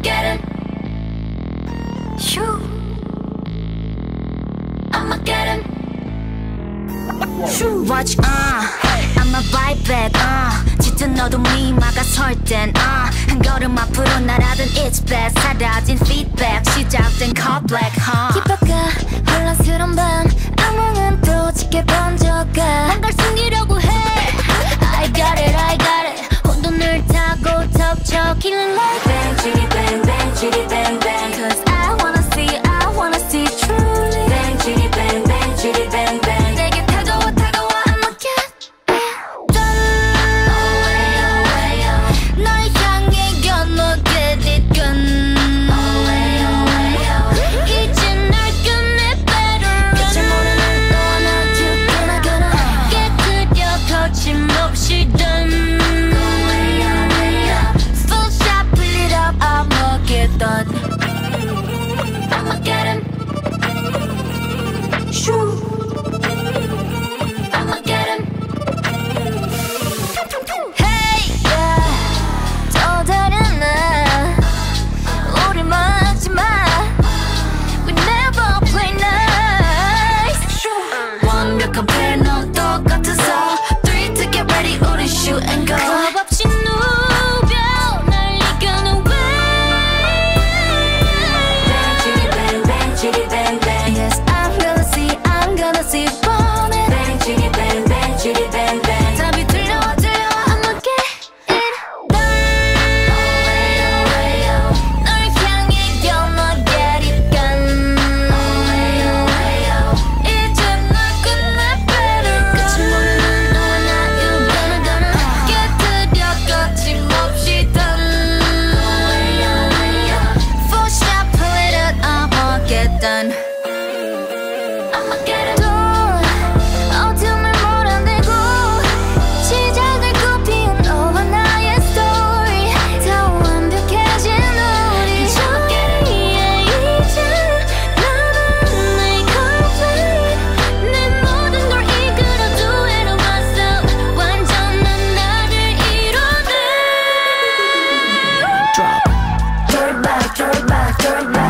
I'm getting you. I'm getting. Watch on. I'm a vibe back 짙은 어둠이 막아설 땐 uh. 걸음 앞으로 날아든 It's back 사라진 feedback 시작된 cut black huh 깊어가 혼란스런 밤 악몽은 또 짙게 번져가 뭔걸 숨기려고 해 I got it I got it 혼돈을 타고 덮쳐 Killing like see. back, turn back, turn back.